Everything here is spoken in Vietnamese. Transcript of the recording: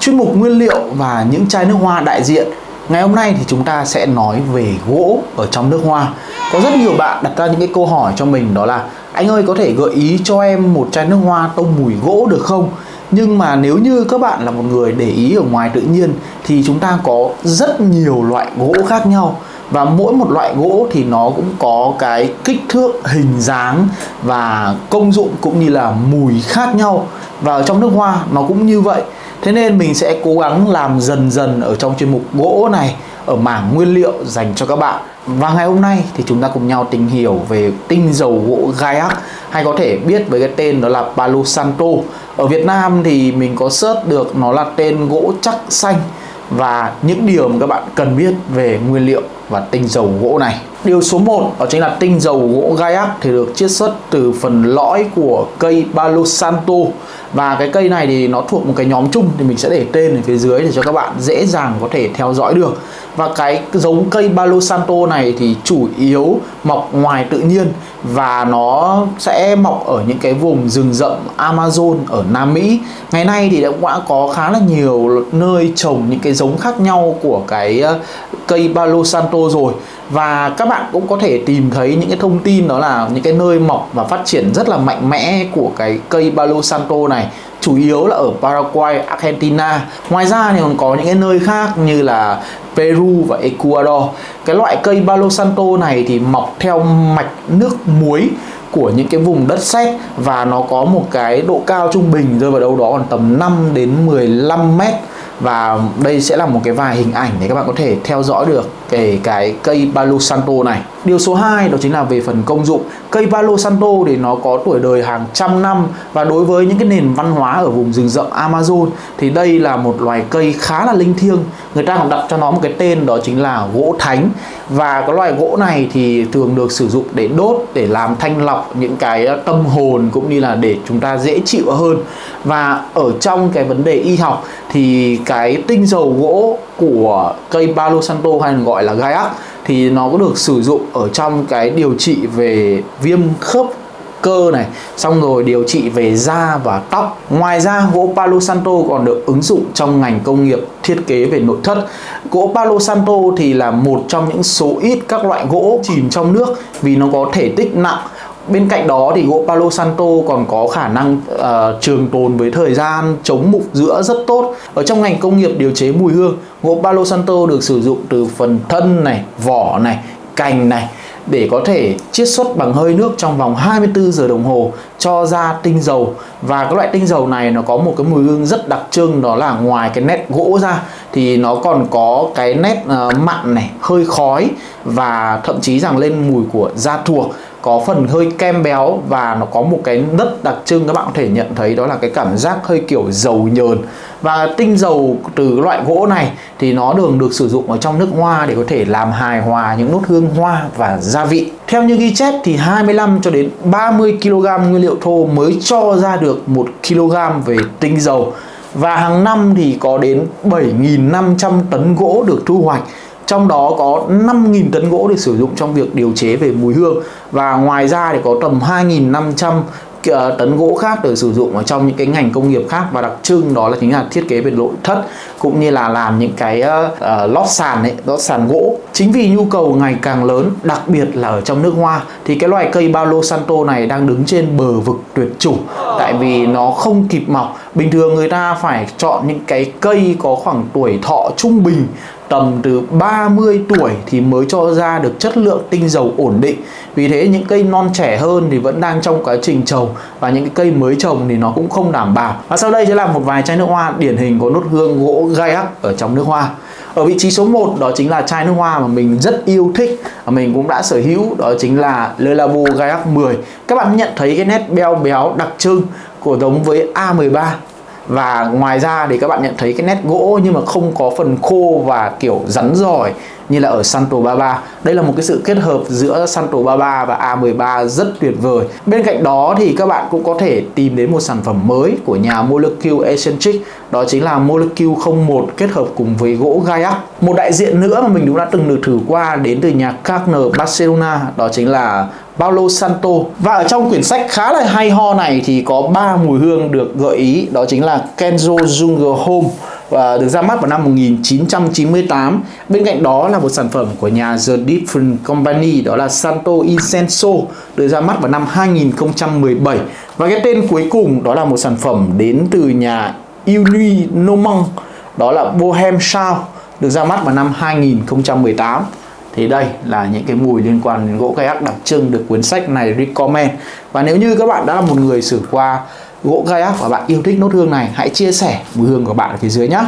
chuyên mục nguyên liệu và những chai nước hoa đại diện. Ngày hôm nay thì chúng ta sẽ nói về gỗ ở trong nước hoa. Có rất nhiều bạn đặt ra những cái câu hỏi cho mình, đó là, anh ơi, có thể gợi ý cho em một chai nước hoa tông mùi gỗ được không? Nhưng mà nếu như các bạn là một người để ý ở ngoài tự nhiên, thì chúng ta có rất nhiều loại gỗ khác nhau và mỗi một loại gỗ thì nó cũng có cái kích thước, hình dáng và công dụng cũng như là mùi khác nhau và ở trong nước hoa nó cũng như vậy thế nên mình sẽ cố gắng làm dần dần ở trong chuyên mục gỗ này, ở mảng nguyên liệu dành cho các bạn. Và ngày hôm nay thì chúng ta cùng nhau tìm hiểu về tinh dầu gỗ Gaiac hay có thể biết với cái tên đó là Palo Santo. Ở Việt Nam thì mình có search được nó là tên gỗ chắc xanh, và những điều mà các bạn cần biết về nguyên liệu và tinh dầu gỗ này. Điều số 1 đó chính là tinh dầu gỗ Gaiac thì được chiết xuất từ phần lõi của cây Palo Santo và cái cây này thì nó thuộc một cái nhóm chung thì mình sẽ để tên ở phía dưới để cho các bạn dễ dàng có thể theo dõi được và cái giống cây Palo Santo này thì chủ yếu mọc ngoài tự nhiên và nó sẽ mọc ở những cái vùng rừng rậm Amazon ở Nam Mỹ. Ngày nay thì đã có khá là nhiều nơi trồng những cái giống khác nhau của cái ờ, cây Palo Santo rồi và các bạn cũng có thể tìm thấy những cái thông tin đó là những cái nơi mọc và phát triển rất là mạnh mẽ của cái cây Palo Santo này chủ yếu là ở Paraguay, Argentina. Ngoài ra thì còn có những cái nơi khác như là Peru và Ecuador. Cái loại cây Palo Santo này thì mọc theo mạch nước muối của những cái vùng đất sét và nó có một cái độ cao trung bình rơi vào đâu đó còn tầm 5 đến 15 mét và đây sẽ là một cái vài hình ảnh để các bạn có thể theo dõi được về cái cây Palo Santo này. Điều số 2 đó chính là về phần công dụng. Cây Palo Santo thì nó có tuổi đời hàng trăm năm và đối với những cái nền văn hóa ở vùng rừng rậm Amazon thì đây là một loài cây khá là linh thiêng. Người ta còn đặt cho nó một cái tên đó chính là gỗ thánh và cái loài gỗ này thì thường được sử dụng để đốt, để làm thanh lọc những cái tâm hồn cũng như là để chúng ta dễ chịu hơn. Và ở trong cái vấn đề y học thì cái tinh dầu gỗ của cây Palo Santo hay gọi là Gaiac thì nó có được sử dụng ở trong cái điều trị về viêm khớp cơ này, xong rồi điều trị về da và tóc. Ngoài ra, gỗ Palo Santo còn được ứng dụng trong ngành công nghiệp thiết kế về nội thất. Gỗ Palo Santo thì là một trong những số ít các loại gỗ chìm trong nước vì nó có thể tích nặng bên cạnh đó thì gỗ Palo Santo còn có khả năng uh, trường tồn với thời gian chống mục giữa rất tốt. Ở trong ngành công nghiệp điều chế mùi hương gỗ Palo Santo được sử dụng từ phần thân này vỏ này cành này để có thể chiết xuất bằng hơi nước trong vòng 24 giờ đồng hồ cho ra tinh dầu. Và cái loại tinh dầu này nó có một cái mùi hương rất đặc trưng đó là ngoài cái nét gỗ ra thì nó còn có cái nét uh, mặn này hơi khói và thậm chí rằng lên mùi của da thuộc có phần hơi kem béo và nó có một cái đất đặc trưng các bạn có thể nhận thấy, đó là cái cảm giác hơi kiểu dầu nhờn. Và tinh dầu từ loại gỗ này thì nó thường được sử dụng ở trong nước hoa để có thể làm hài hòa những nốt hương hoa và gia vị. Theo như ghi chép thì 25 cho đến 30 kg nguyên liệu thô mới cho ra được 1 kg về tinh dầu. Và hàng năm thì có đến 7.500 tấn gỗ được thu hoạch trong đó có 5.000 tấn gỗ để sử dụng trong việc điều chế về mùi hương và ngoài ra thì có tầm 2.500 ờ, tấn gỗ khác để sử dụng ở trong những cái ngành công nghiệp khác và đặc trưng đó là chính là thiết kế về nội thất cũng như là làm những cái uh, lót sàn ấy, lót sàn gỗ. Chính vì nhu cầu ngày càng lớn, đặc biệt là ở trong nước hoa thì cái loài cây Palo Santo này đang đứng trên bờ vực tuyệt chủng tại vì nó không kịp mọc. Bình thường người ta phải chọn những cái cây có khoảng tuổi thọ trung bình tầm từ 30 tuổi thì mới cho ra được chất lượng tinh dầu ổn định. Vì thế những cây non trẻ hơn thì vẫn đang trong quá trình trồng và những cái cây mới trồng thì nó cũng không đảm bảo. Và sau đây sẽ là một vài chai nước hoa điển hình có nốt hương gỗ gai ắc ở trong nước hoa. Ở vị trí số 1 đó chính là chai nước hoa mà mình rất yêu thích và mình cũng đã sở hữu, đó chính là Le Labo Gaiac 10 các bạn nhận thấy cái nét beo béo đặc trưng của giống với A13 và ngoài ra thì các bạn nhận thấy cái nét gỗ nhưng mà không có phần khô và kiểu rắn giỏi như là ở Santo 33 đây là một cái sự kết hợp giữa Santo 33 và A13 rất tuyệt vời. Bên cạnh đó thì các bạn cũng có thể tìm đến một sản phẩm mới của nhà Molecule Eccentric, đó chính là Molecule 01 kết hợp cùng với gỗ Gaiac một đại diện nữa mà mình cũng đã từng được thử qua đến từ nhà Carner Barcelona, đó chính là Paulo Santo. Và ở trong quyển sách khá là hay ho này thì có ba mùi hương được gợi ý. Đó chính là Kenzo Jungle Home, và được ra mắt vào năm 1998. Bên cạnh đó là một sản phẩm của nhà The Different Company, đó là Santo Incenso, được ra mắt vào năm 2017 và cái tên cuối cùng đó là một sản phẩm đến từ nhà Uni Nomong đó là Bohem Sound được ra mắt vào năm 2018 thì đây là những cái mùi liên quan đến gỗ kayak đặc trưng được cuốn sách này recommend. Và nếu như các bạn đã là một người sử qua gỗ kayak và bạn yêu thích nốt hương này, hãy chia sẻ mùi hương của bạn ở phía dưới nhé